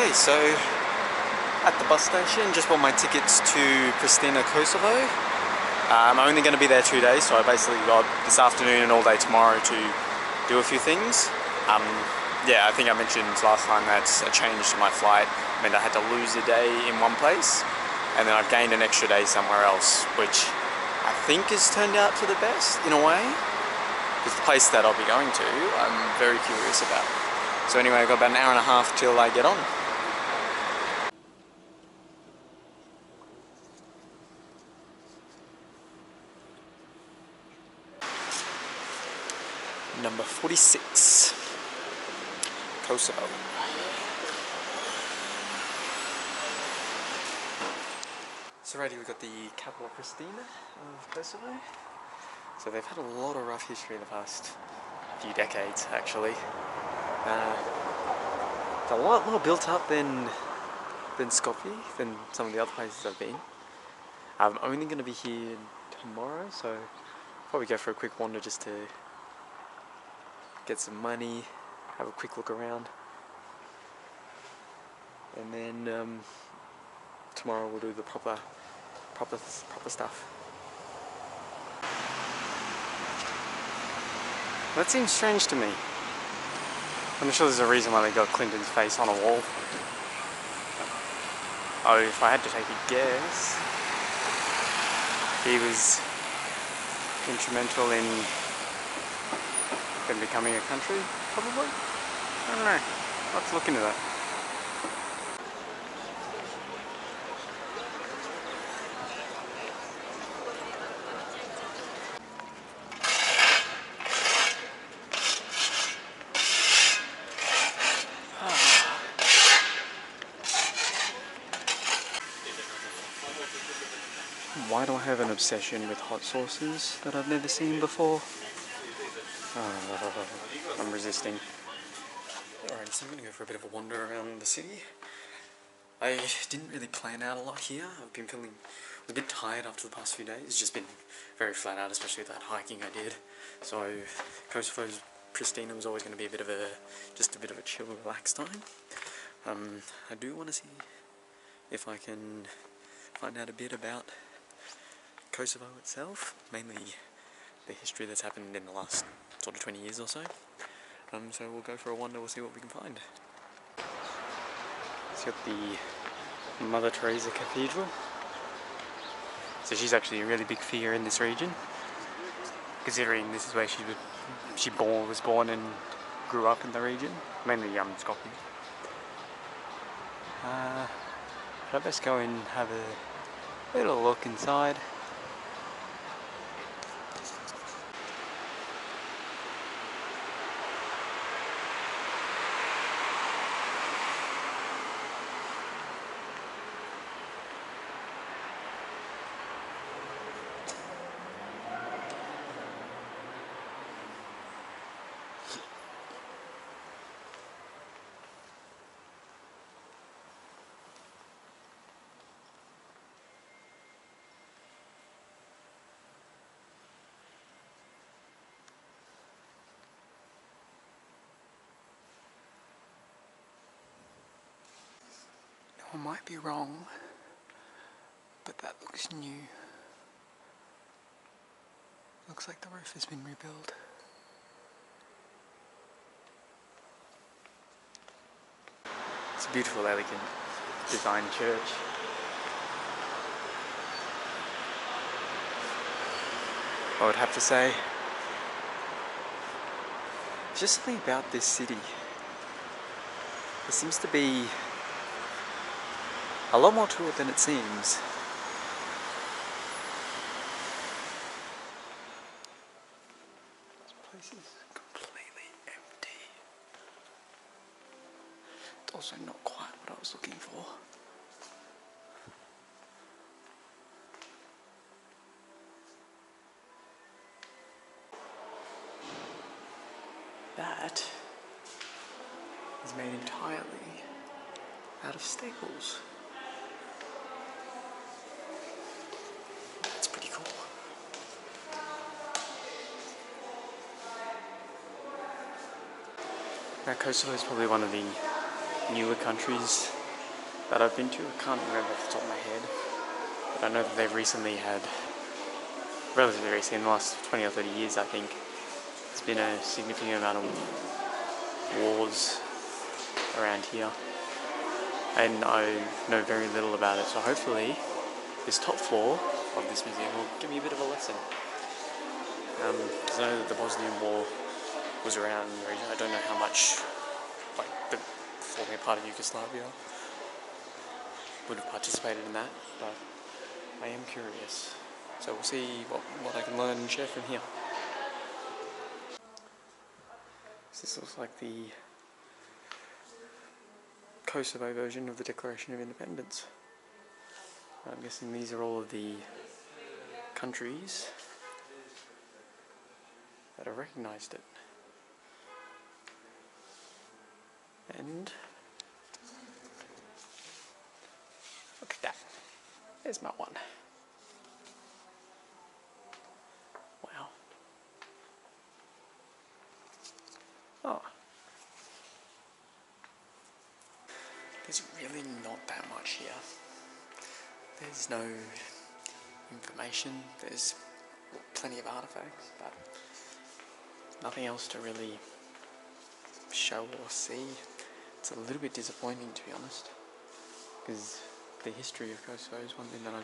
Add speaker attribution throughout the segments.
Speaker 1: Okay, so at the bus station, just bought my tickets to Pristina, Kosovo. Uh, I'm only going to be there two days, so I basically got this afternoon and all day tomorrow to do a few things. Um, yeah, I think I mentioned last time that a change to my flight meant I had to lose a day in one place, and then I've gained an extra day somewhere else, which I think has turned out for the best in a way. Because the place that I'll be going to, I'm very curious about. So anyway, I've got about an hour and a half till I get on. Number 46, Kosovo. So already we've got the capital Pristina of Kosovo. So they've had a lot of rough history in the past few decades actually. Uh, it's a lot more built up than than Skopje, than some of the other places I've been. I'm only going to be here tomorrow, so probably go for a quick wander just to get some money, have a quick look around, and then um, tomorrow we'll do the proper, proper, proper stuff. That seems strange to me. I'm sure there's a reason why they got Clinton's face on a wall. Oh, if I had to take a guess, he was instrumental in becoming a country, probably? I don't know. Let's look into that. Why do I have an obsession with hot sauces that I've never seen before? Uh, I'm resisting. Alright, so I'm gonna go for a bit of a wander around the city. I didn't really plan out a lot here. I've been feeling a bit tired after the past few days. It's just been very flat out, especially with that hiking I did. So Kosovo's Pristina was always going to be a bit of a, just a bit of a chill, relaxed time. Um, I do want to see if I can find out a bit about Kosovo itself, mainly the history that's happened in the last sort of 20 years or so. Um, so we'll go for a wander, we'll see what we can find. It's got the Mother Teresa Cathedral. So she's actually a really big figure in this region, considering this is where she was, she born, was born and grew up in the region, mainly um, Skopje. Uh, I'd best go and have a little look inside. I might be wrong, but that looks new. Looks like the roof has been rebuilt. It's a beautiful, elegant design church. I would have to say, just something about this city. There seems to be a lot more to it than it seems. This place is completely empty. It's also not quite what I was looking for. That is made entirely out of staples. That's pretty cool. Now Kosovo is probably one of the newer countries that I've been to. I can't remember off the top of my head, but I know that they've recently had, relatively recently, in the last 20 or 30 years, I think, there's been a significant amount of wars around here. And I know very little about it, so hopefully this top floor of this museum will give me a bit of a lesson. Um, I know that the Bosnian War was around the region. I don't know how much, like, the former part of Yugoslavia would have participated in that, but I am curious. So we'll see what, what I can learn and share from here. This looks like the Kosovo version of the Declaration of Independence. I'm guessing these are all of the countries that have recognised it. And look at that. There's my one. Wow. Oh. There's really not that much here. There's no information, there's plenty of artifacts, but nothing else to really show or see. It's a little bit disappointing to be honest, because the history of Kosovo is one thing that I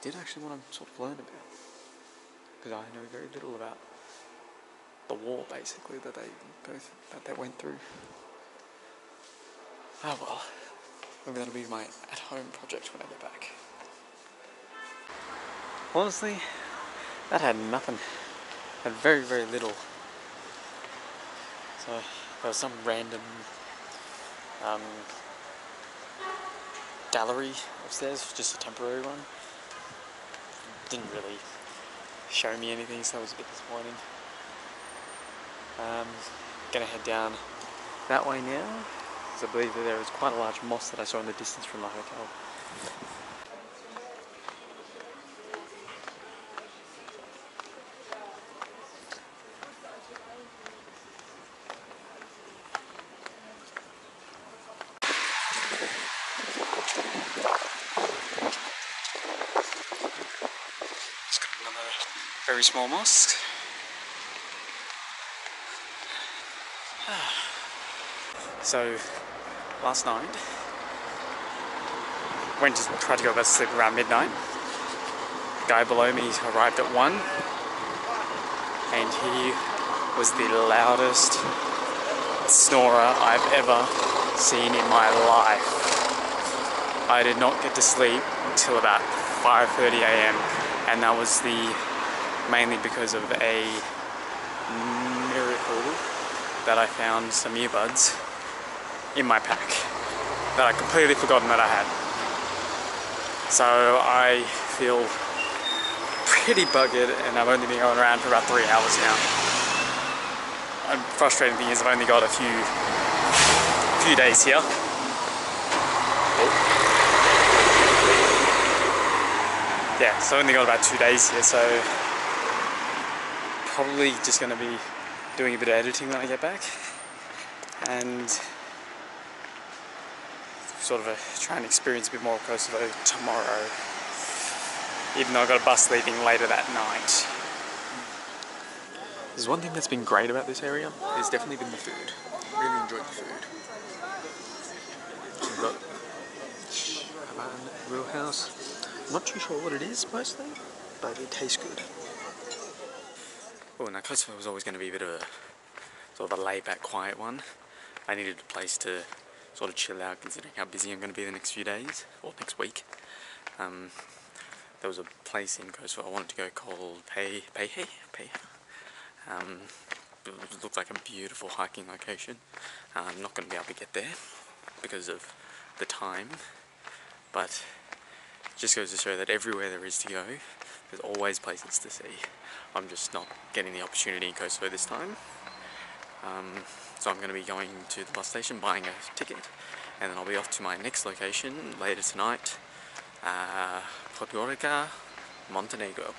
Speaker 1: did actually want to sort of learn about, because I know very little about the war basically that they both that they went through. Oh well, maybe that'll be my at-home project when I get back. Honestly, that had nothing. Had very, very little. So there was some random um, gallery upstairs, just a temporary one. Didn't really show me anything, so that was a bit disappointing. Um, gonna head down that way now, because I believe that there is quite a large moss that I saw in the distance from the hotel. Very small mosque. So, last night, went to try to go to sleep around midnight. Guy below me arrived at one, and he was the loudest snorer I've ever seen in my life. I did not get to sleep until about 5:30 a.m. and that was the mainly because of a miracle that I found some earbuds in my pack that I completely forgotten that I had. So I feel pretty buggered and I've only been going around for about three hours now. And frustrating thing is I've only got a few few days here. Yeah, so I've only got about two days here, so probably just going to be doing a bit of editing when I get back and sort of a, try and experience a bit more of Kosovo tomorrow even though I've got a bus leaving later that night. There's one thing that's been great about this area, it's definitely been the food. Really enjoyed the food. We've got Havan Grill House. Not too sure what it is mostly, but it tastes good. Now Kosovo was always going to be a bit of a sort of a laid-back, quiet one. I needed a place to sort of chill out, considering how busy I'm going to be the next few days or next week. Um, there was a place in Kosovo I wanted to go called Pay Peje Pay. Um, it looked like a beautiful hiking location. Uh, I'm not going to be able to get there because of the time, but it just goes to show that everywhere there is to go, there's always places to see. I'm just not getting the opportunity in Kosovo this time. Um, so I'm going to be going to the bus station, buying a ticket, and then I'll be off to my next location later tonight, uh, Podgorica, Montenegro.